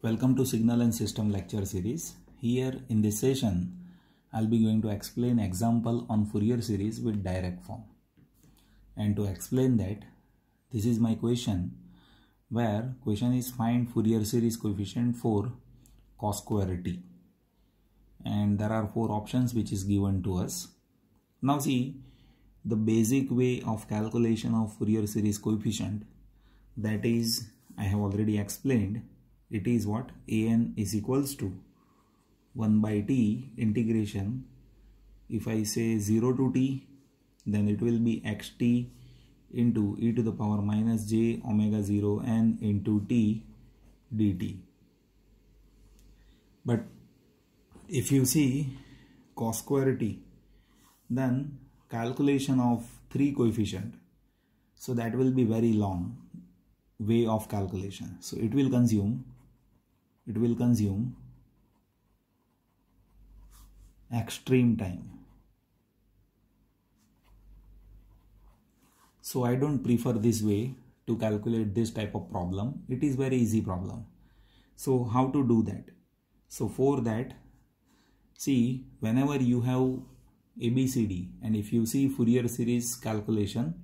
Welcome to Signal and System lecture series. Here in this session, I'll be going to explain example on Fourier series with direct form. And to explain that, this is my question where question is find Fourier series coefficient for cos square t. And there are four options which is given to us. Now see, the basic way of calculation of Fourier series coefficient that is I have already explained it is what? An is equals to 1 by t integration. If I say 0 to t then it will be xt into e to the power minus j omega 0 n into t dt. But if you see cos square t then calculation of three coefficient. So that will be very long way of calculation. So it will consume it will consume extreme time. So i don't prefer this way to calculate this type of problem. It is very easy problem. So how to do that? So for that see whenever you have abcd and if you see fourier series calculation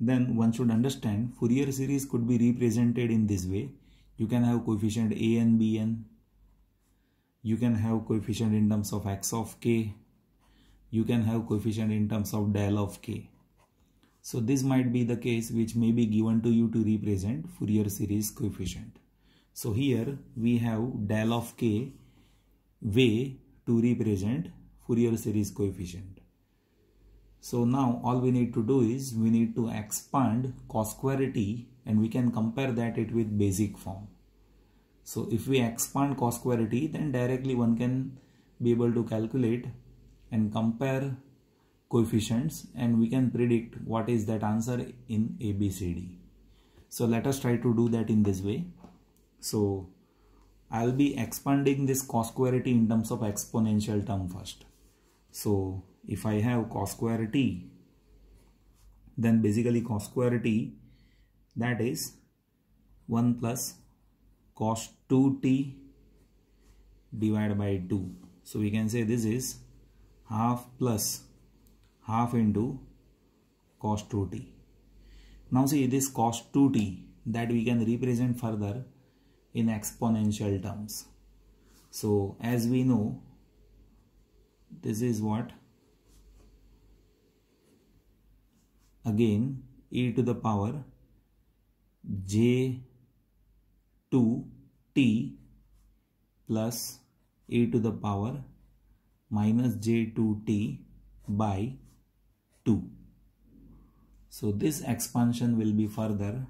then one should understand fourier series could be represented in this way you can have coefficient a and b n. You can have coefficient in terms of x of k. You can have coefficient in terms of del of k. So this might be the case which may be given to you to represent Fourier series coefficient. So here we have del of k way to represent Fourier series coefficient. So now all we need to do is we need to expand cos square t and we can compare that it with basic form. So if we expand cos square t then directly one can be able to calculate and compare coefficients and we can predict what is that answer in ABCD. So let us try to do that in this way. So I'll be expanding this cos square t in terms of exponential term first. So if I have cos square t then basically cos square t that is 1 plus cos 2t divided by 2 so we can say this is half plus half into cos 2t now see this cos 2t that we can represent further in exponential terms. So as we know this is what? Again e to the power j 2 t plus e to the power minus j 2 t by 2. So this expansion will be further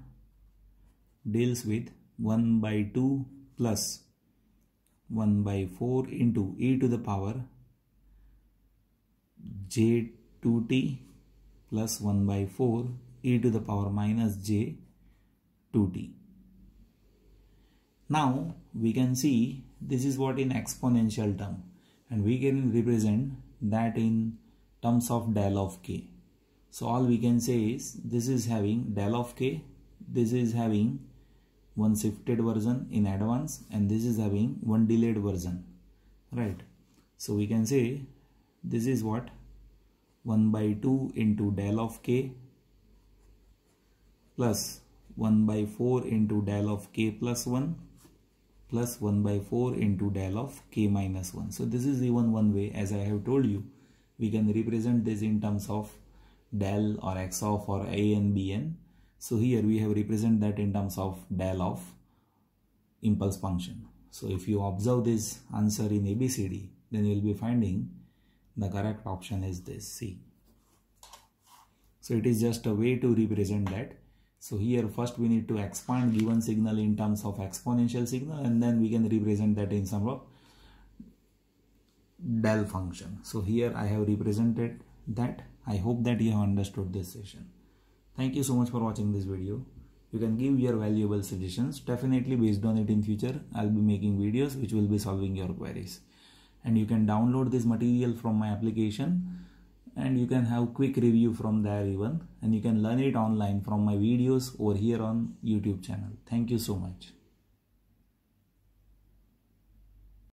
deals with 1 by 2 plus 1 by 4 into e to the power j 2t plus 1 by 4 e to the power minus j 2t. Now we can see this is what in exponential term and we can represent that in terms of del of k. So all we can say is this is having del of k, this is having one shifted version in advance and this is having one delayed version, right? So we can say this is what 1 by 2 into del of k plus 1 by 4 into del of k plus 1 plus 1 by 4 into del of k minus 1. So this is even one way as I have told you we can represent this in terms of del or x of or a and b n. So here we have represent that in terms of del of impulse function. So if you observe this answer in ABCD then you will be finding the correct option is this C. So it is just a way to represent that so here first we need to expand given signal in terms of exponential signal and then we can represent that in sum of del function. So here I have represented that. I hope that you have understood this session. Thank you so much for watching this video. You can give your valuable suggestions. Definitely based on it in future, I'll be making videos which will be solving your queries. And you can download this material from my application and you can have quick review from there even and you can learn it online from my videos over here on youtube channel. Thank you so much